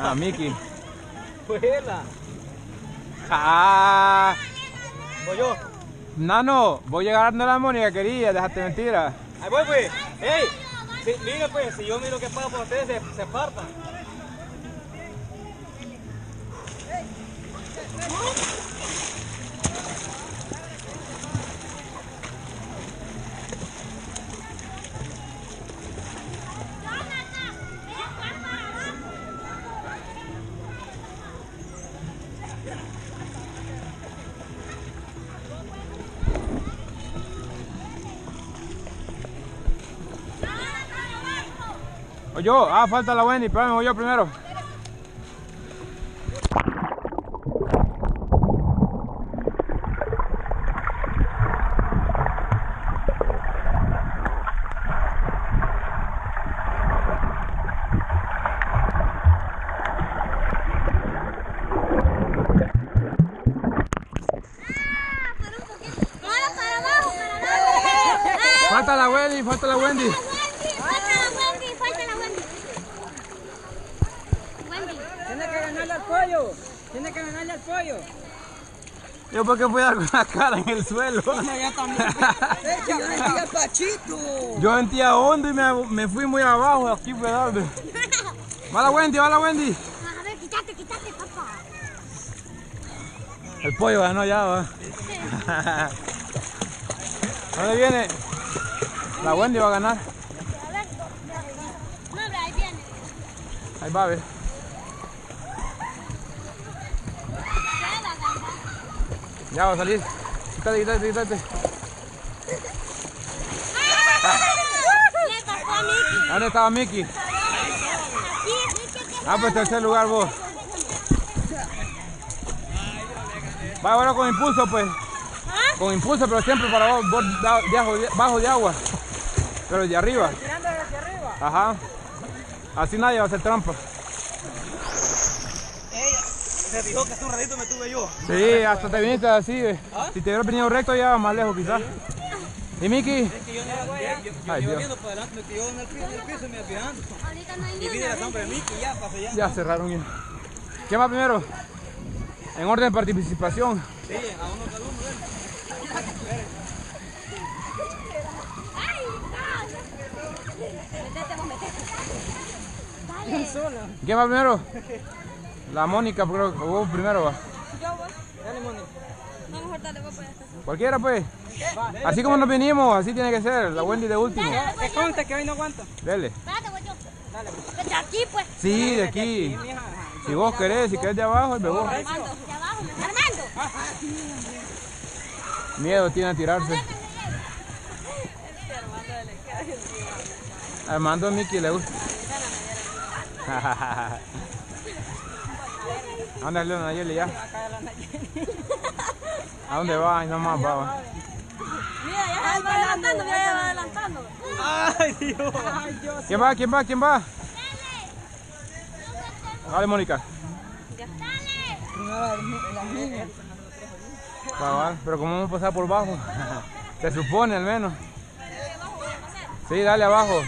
Ah, Mickey. Vuela. Ah, Voy yo. Nano, voy a llegar donde la Mónica quería, déjate mentira. Ahí voy, pues. ¡Ey! Sí, mire, pues, si yo miro que pasa por ustedes, se, se partan. O yo, ah, falta la Wendy, espérame, voy yo primero. Abajo. Falta la Wendy, falta la Wendy. Falta la Wendy, falta la Wendy. Wendy. Tiene que ganarle al pollo. Tiene que ganarle al pollo. Yo porque voy a dar con la cara en el suelo. ya también. yo decía Pachito. Yo sentía hondo y me, me fui muy abajo, aquí fue darle. Va la Wendy, va la Wendy. A ver, quítate, quítate, papá. El pollo ganó ya, va. ¿Dónde viene? La Wendy va a ganar. A ver. No, ahí viene. Ahí va a ver. Ya va a ganar. Ya va a salir. Quítate, quítate, quítate. ¿Dónde estaba Mickey? Ah, pues tercer lugar vos. Va ahora con impulso, pues. Con impulso, pero siempre para bor- da- bajo, de- bajo de agua. Pero de arriba. Tirando hacia arriba. Ajá. Así nadie va a hacer trampa. Se dijo que hace un ratito me tuve yo. Sí, hasta te viniste así. eh. Si te hubieras venido recto, ya más lejos quizás. ¿Y Mickey? Es que yo no iba, yo, yo, yo Ay, iba viendo para adelante, me tiró en el piso, en el piso y me iba fijando. Ahorita no hay Y vine la sombra de Mickey, ya, pasé ya. Ya cerraron ya. ¿Quién va primero? En orden de participación. Sí, a uno cada uno, ven. ¡Ay, no! Metete, vos metete. Dale. ¿Quién va primero? La Mónica, creo que vos primero va. Yo voy. Dale, Moni. No, mejor dale, vos para esta. Cualquiera, pues. Así como nos vinimos, así tiene que ser. La Wendy de último. Que conste que hoy no aguanta. Dele. Espérate, voy yo. Vete aquí, pues. Sí, de aquí. Si vos querés, si querés de abajo, de vos. Armando, de abajo. Armando. Miedo tiene a tirarse. Armando a Mickey le gusta. ¿A dónde Nayeli ya? ¿A dónde va? Ahí nomás va. va. Mira, ya se va adelantando, mira, ya va adelantando. Ay, Dios. ¿Quién va? ¿Quién va? ¿Quién va? Dale, Mónica. Va, va. Pero ¿cómo vamos a pasar por abajo? Se supone al menos. Sí, dale abajo.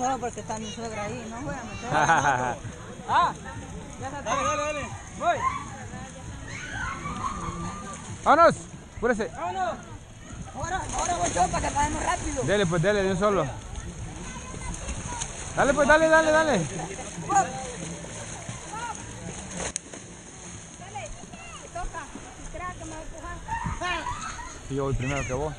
Solo porque está mi suegra ahí, no voy a meter. Ah, ya está. Dale, dale, dale. Voy. ¡Vámonos! Apúrese. Vámonos. Ahora, ahora voy yo para que vayamos rápido. Dele, pues, dele, de un solo. Dale, pues, dale, dale, dale. Sí, yo voy primero que vos.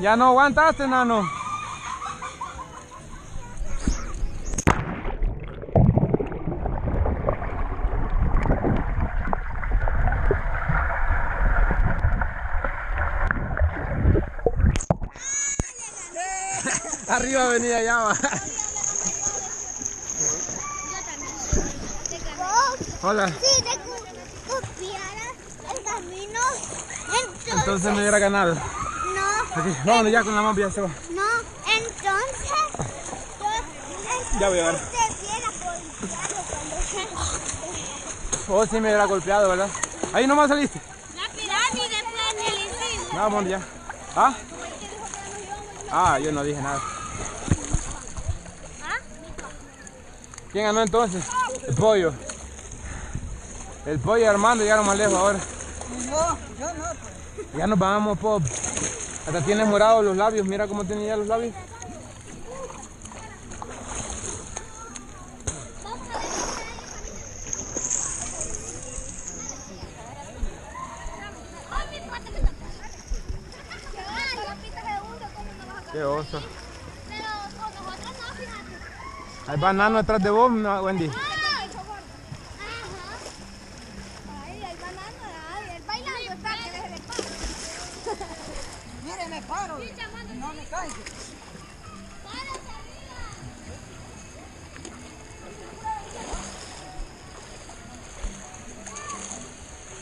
Ya no aguantaste, nano. Arriba venía allá, va. Hola. Si te copiaras el camino, entonces... Entonces me hubiera ganado. No, Aquí, vámonos ya con la mafia, se va. no, entonces... Ya voy a ver. Oh, sí me hubiera golpeado, ¿verdad? Ahí nomás saliste. La pirámide fue en el inciso. Vamos ya. ¿Ah? Ah, yo no dije nada. ¿Quién ganó entonces? El pollo. El pollo y Armando llegaron más lejos ahora. Yo, yo no. pues. Ya nos vamos, Pop. Hasta tienes morados los labios. Mira cómo tiene ya los labios. Qué oso. Hay banano detrás de vos, no, Wendy. Mire, me paro. No me caigo.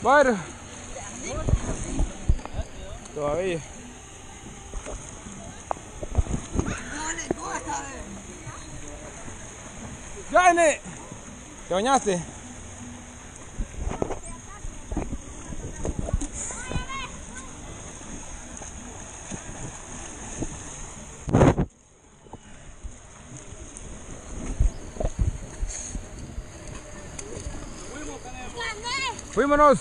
Bueno. Todavía. No le gusta. ¡Ya, nene! ¿Te bañaste? ¡Fuímonos!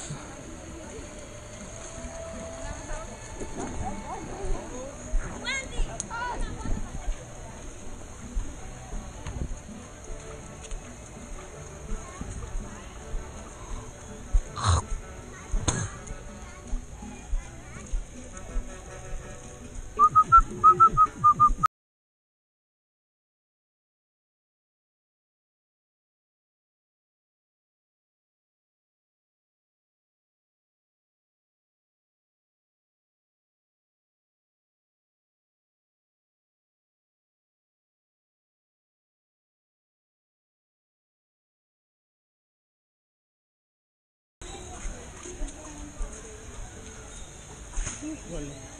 ¿Dónde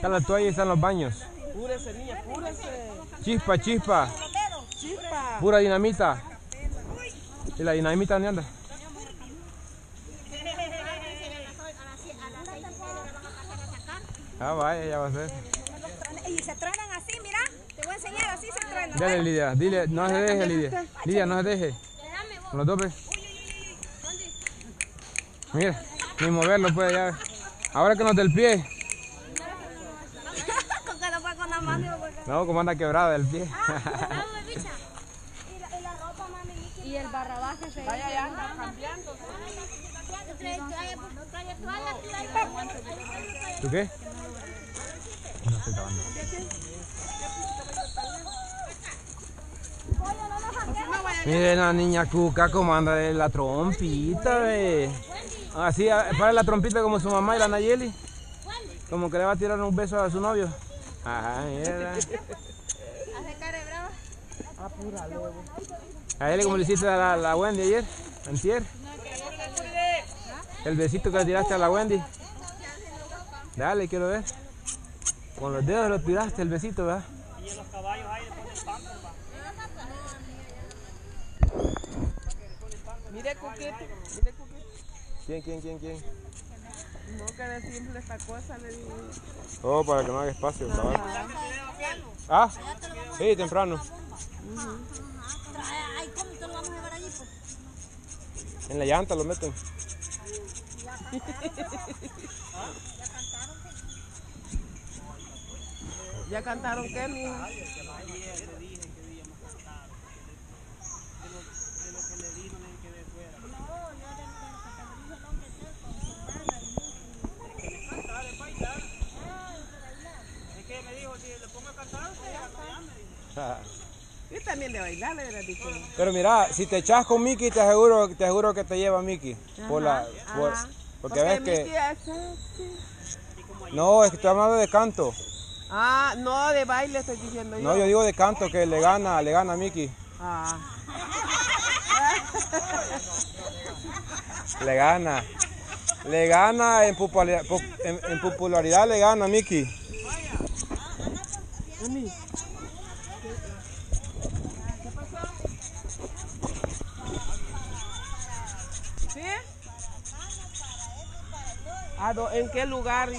Está la toalla y están los baños. Cúrese, niña, cúrese. Chispa, chispa. Chispa. Pura dinamita. ¿Y la dinamita dónde anda? Ah, vaya, ya va a ser. Y se truenan así, mira. Te voy a enseñar, así se truenan. Dale, Lidia. Dile, no se deje, Lidia. Lidia, no se deje. Con los dos, pues. Mira, ni moverlo puede ya. Ahora que nos del pie. Con que no fue con la mano. porque- No, como anda quebrada del pie. Vamos, bicha. Y el barrabás que se Vaya, ya anda cambiando. ¿Tú qué? No estoy grabando. Miren la niña Cuca cómo anda de la trompita, ve. Así, para la trompita como su mamá y la Nayeli. Como que le va a tirar un beso a su novio. Ajá, mira. Hace cara de brava. A él como le hiciste a la, la Wendy ayer, antier. El besito que le tiraste a la Wendy. Dale, quiero ver. Con los dedos lo tiraste el besito, ¿verdad? Y en los caballos ahí le ponen pamper, va. Mire, Cuquito. Mire, Cuquito. ¿Quién, quién, quién, quién? No que decirle esta cosa, le digo. Oh, para que no haga espacio, chaval. Ah, sí, temprano. Ay, ¿cómo te lo vamos a llevar allí? pues? En la llanta lo meten. ¿Ya cantaron qué, mija? Y también de bailar, le hubiera dicho. Pero mira, si te echas con Mickey, te aseguro, te aseguro que te lleva Mickey. Por la, por- porque ves Mickey que... es. No, es que estoy hablando de canto. Ah, no, de baile estoy diciendo yo. No, yo digo de canto, que le gana, le gana a Mickey. Ah. Le gana. Le gana en popularidad, en, en popularidad le gana a Mickey. ¿Sí? ¿A dó- ¿En qué lugar?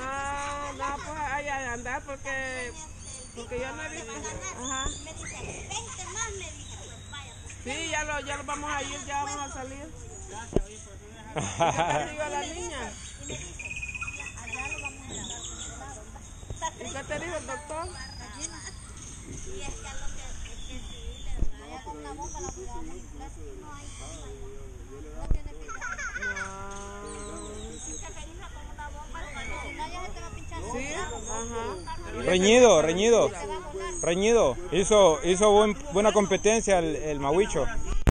Ah, no, pues ahí a andar porque, porque yo no he visto. Ajá. Sí, ya lo, ya lo vamos a ir, ya vamos a salir. ¿Qué te dijo la niña? ¿Y qué te dijo el doctor? Reñido, reñido. Reñido. Hizo, hizo buen- buena competencia el, el Mahuicho.